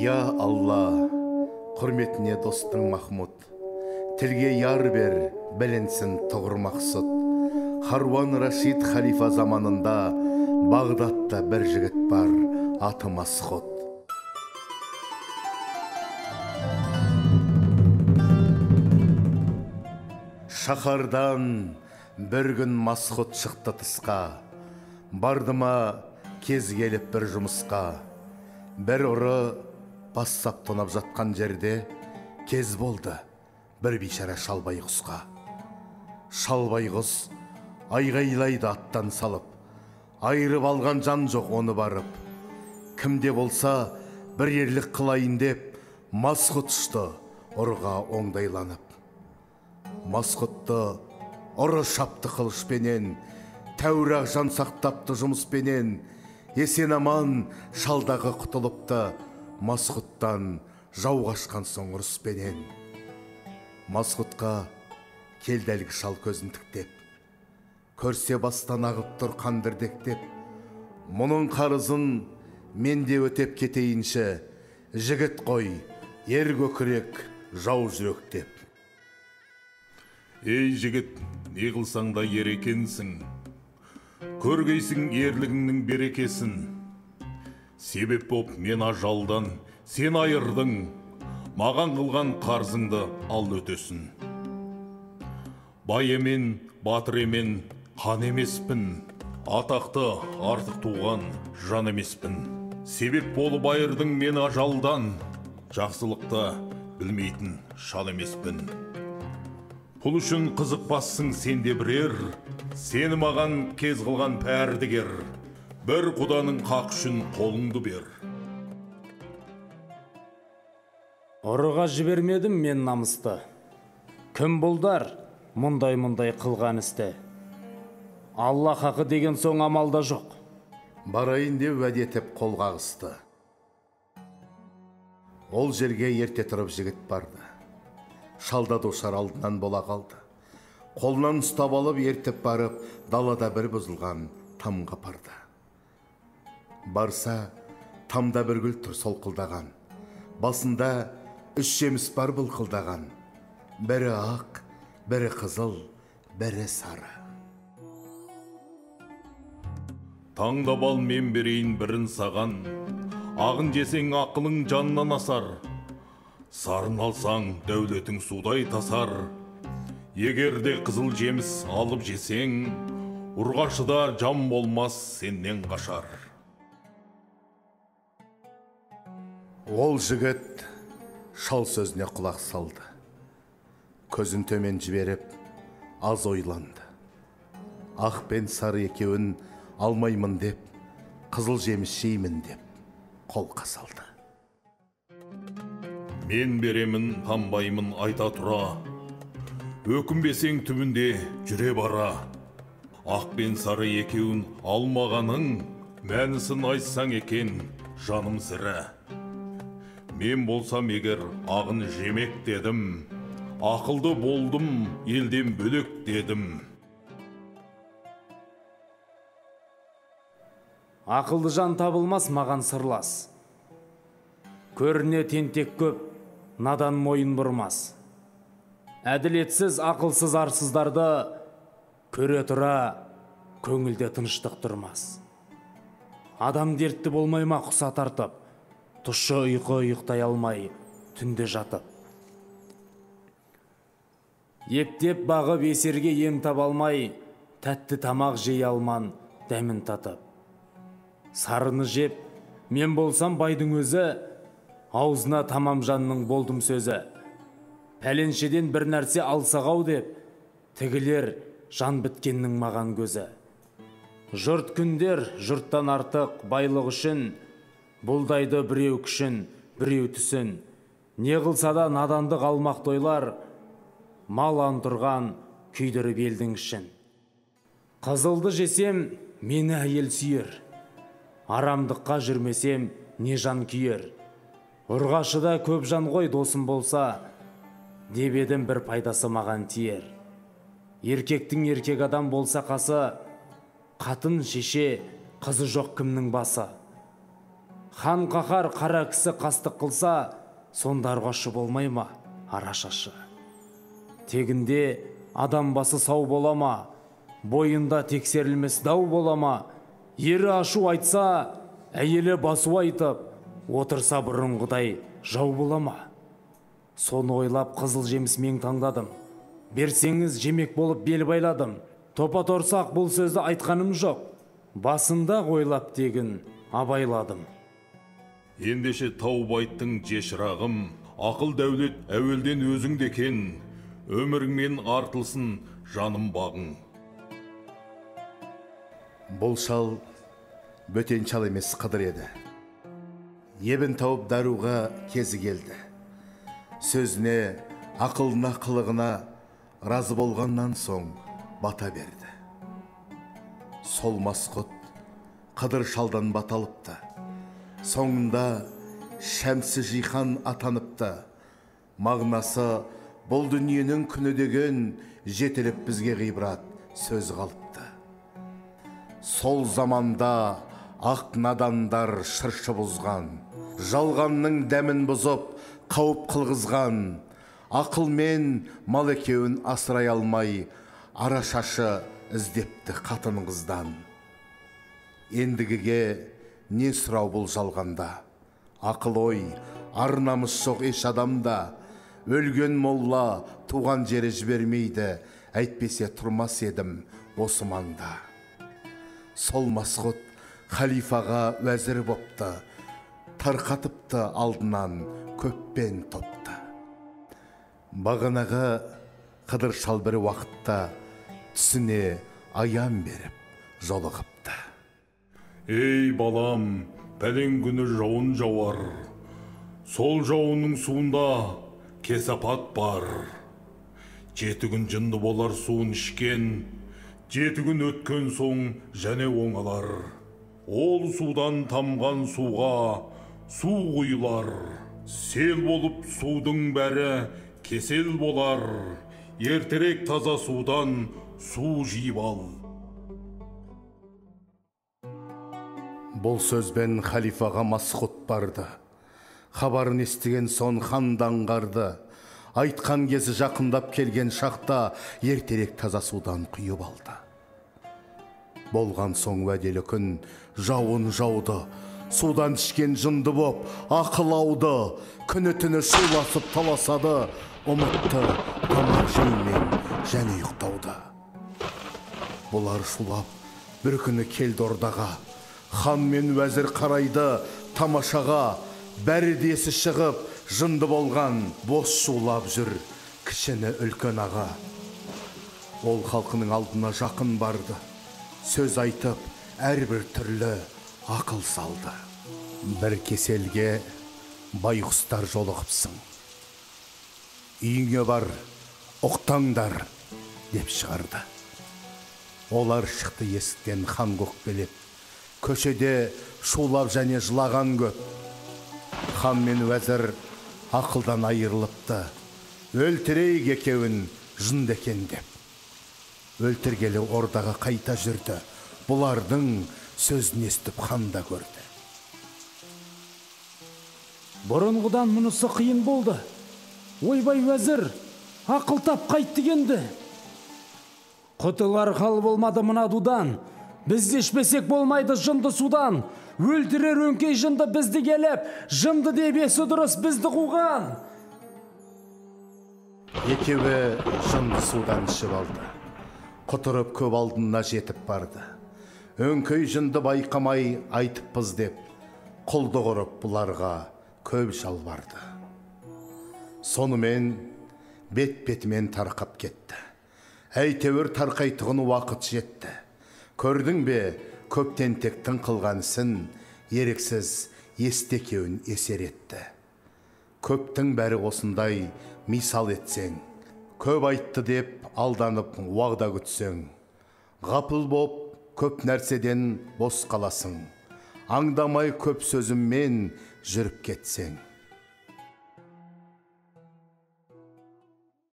я алла құрметіне достың махмұд тілге яр бер білінсін тұғыр мақсұт харуан рашид халифа заманында бағдатта бір жігіт бар аты масғұт шаһардан бір күн масғұт шықты тысқа. Барды ма кез келіп бір жұмысқа бір ұры бастап тонап жатқан жерде кез болды бір бейшара шалбай құсқа шалбай құс айғайлайды аттан салып айырып алған жан жоқ оны барып. Кімде болса бір ерлік қылайын деп масғұт ұшты ұрыға оңдайланып. Масғұтты ұры шапты қылышпенен тәуір жан сақтапты жұмыспенен есен аман шалдағы құтылыпты масғұттан жау қашқан соң ұрыспенен. Масғұтқа келді әлгі шал көзін тіктеп. Көрсе бастан ағып тұр қан дірдектеп мұның қарызын мен де өтеп кетейінші. Жігіт қой ер көкірек жау жүрек деп. Ей жігіт не қылсаң да ер екенсің. Көргейсің ерлігіңнің берекесін. Себеп боп мен ажалдан сен айырдың. Маған қылған қарзыңды ал өтесін бай емен батыр емен хан емеспін. Атақты артық туған жан емеспін. Себеп болып айырдың мен ажалдан. Жақсылықты білмейтін шал емеспін. Пұл үшін қызықпассың сен де бірер. Сені маған кез қылған пәрдігер бір құданың хақ үшін қолыңды бер. Ұрыға жібермедім мен намысты. Кім бұлдар мұндай мұндай қылған істі. Алла хақы деген соң амалда жоқ. Барайын деп уәде етіп қол қағысты ол жерге ерте тұрып жігіт барды. Шалда душар алдынан бола қалды. Қолынан ұстап алып ертіп барып далада бір бұзылған тамға апарды барса тамда бір гүл тұр солқылдаған. Басында үш жеміс бар былқылдаған. Бірі ақ бірі қызыл бірі сары. Таңдап ал мен берейін бірін саған. Ағын жесең ақылың жаннан асар. Сарын алсаң дәулетің судай тасар. Егер де қызыл жеміс алып жесең ұрғашыда жан болмас сеннен қашар. Ол жігіт шал сөзіне құлақ салды. Көзін төмен жіберіп аз ойланды. Ақ пен сары екеуін алмаймын деп қызыл жеміс жеймін деп қолқа салды. Мен беремін танбаймын айта тұра. Өкінбесең түбінде жүре бара. Ақ пен сары екеуін алмағаның мәнісін айтсаң екен жаным сірә. Мен болсам егер ағын жемек дедім ақылды болдым елден бөлек дедім. Ақылды жан табылмас маған сырлас. Көріне тентек көп надан мойын бұрмас. Әділетсіз ақылсыз арсыздарды көре тұра көңілде тыныштық тұрмас. Адам дертті болмай ма құса тартып тұщы ұйқы ұйықтай алмай түнде жатып. Ептеп бағып есерге ем таба алмай тәтті тамақ жей алман дәмін татып. Сарыны жеп мен болсам байдың өзі аузына тамам жанның болдым сөзі. Пәленшеден бір нәрсе алсақ ау деп тігілер жан біткеннің маған көзі. Жұрт күндер жұрттан артық байлық үшін бұлдайды біреу күшін біреу түсін. Не қылса да надандық алмақ тойлар мал антұрған күйдіріп елдің ішін. Қызылды жесем мені әйел сүйер арамдыққа жүрмесем не жан күйер ұрғашыда көп жан ғой досым болса деп едім бір пайдасы маған тиер. Еркектің еркек адам болса қасы қатын шеше қызы жоқ кімнің басы. Хан қаһар қара кісі қастық қылса сондар қошы болмай ма арашашы тегінде адам басы сау бола ма бойында тексерілмес дау бола ма ері ашу айтса әйелі басу айтып отырса бұрынғыдай жау бола ма? Соны ойлап қызыл жеміс мен таңдадым. Берсеңіз жемек болып бел байладым. Топа торсақ бұл сөзді айтқаным жоқ. Басында ойлап тегін абайладым. Ендеше таубайттың жешірағым ақыл дәулет әуелден өзіңде екен өміріңмен артылсын жаным бағың. Бұл шал бөтен шал емес қыдыр еді. Ебін тауып даруға кезі келді. Сөзіне ақылына қылығына разы болғаннан соң бата берді сол масқұт қыдыр шалдан бата алыпты соңында шәмсі жихан атаныпты мағынасы бұл дүниенің күні деген жетіліп бізге ғибрат сөз қалыпты сол заманда ақ надандар шыршы бұзған жалғанның дәмін бұзып қауіп қылғызған ақылмен мал екеуін асырай алмай арашашы іздепті қатын қыздан ендігіге не сұрау бұл жалғанда? Ақыл ой ар намыс жоқ еш адамда. Өлген молла туған жері жібермейді әйтпесе тұрмас едім осы маңда сол масғұт халифаға уәзір бопты тарқатыпты алдынан көппен топты. Бағанағы қыдыр шал бір уақытта түсіне аян беріп жолығыпты. Ей балам пәлен күні жауын жауар. Сол жауынның суында кесапат бар. Жеті күн жынды болар суын ішкен жеті күн өткен соң және оңалар. Ол судан тамған суға су құйылар. Сел болып судың бәрі кесел болар. Ертерек таза судан су жиып ал. Бұл сөзбен халифаға масқұт барды. Хабарын естіген соң хан даңғарды. Айтқан кезі жақындап келген шақта ертерек таза судан құйып алды. Болған соң уәделі күн жауын жауды. Судан ішкен жынды боп ақыл ауды күні түні шуласып таласады. Ұмытты тамақ және ұйықтауды бұлар шулап бір күні келді ордаға. Хан мен уәзір қарайды тамашаға. Бәрі десі шығып жынды болған бос шулап жүр кішіні үлкен аға. Ол халқының алдына жақын барды. Сөз айтып әрбір түрлі ақыл салды. Бір кеселге байғұстар жолығыпсың. Үйіңе бар ұқтаңдар деп шығарды. Олар шықты есіктен хан көкпелеп көшеде шулап және жылаған көп. Хан мен уәзір ақылдан айырылыпты. Өлтірейік екеуін жынды екен деп. Өлтіргелі ордаға қайта жүрді. Бұлардың сөзін естіп хан да көрді бұрынғыдан мұнысы қиын болды ойбай уәзір ақыл тап қайтты енді құтылар хал болмады мына дудан біз де ішпесек болмайды жынды судан өлтірер өңкей жынды бізді келіп жынды деп есі дұрыс бізді қуған екеуі жынды судан ішіп алды құтырып көп алдына жетіп барды өңкей жынды байқамай айтыппыз деп құлдық ұрып бұларға көп жалбарды. Сонымен бет бетімен тарқап кетті. Әйтеуір тарқайтұғын уақыт жетті. Көрдің бе көп тентектің қылған ісін еріксіз есті екеуін есер етті. Көптің бәрі осындай мисал етсең көп айтты деп алданып уағда күтсең ғапыл боп көп нәрседен бос қаласың. Аңдамай көп сөзіммен жүріп кетсең.